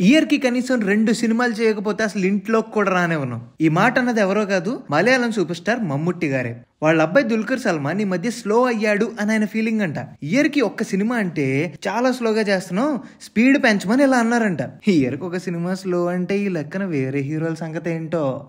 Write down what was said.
ఇయర్కి కనీసం రెండు సినిమాలు చేయకపోతే అసలు ఇంట్లోకి కూడా రానివ్వను. ఈ మాట అన్నది ఎవరో కాదు మలయాళం సూపర్ స్టార్ మమ్ముట్టి గారే. వాళ్ళ అబ్బాయి దుల్కర్ సల్మాన్ ఈ మధ్య స్లో అయ్యాడు అని ఆయన ఫీలింగ్ అంట. ఇయర్కి ఒక్క సినిమా అంటే చాలా స్లోగా చేస్తున్నాం స్పీడ్ పెంచమని ఇలా అన్నారంట. ఇయర్కి ఒక సినిమా స్లో అంటే ఈ లెక్కన వేరే హీరోల సంగతి ఏంటో?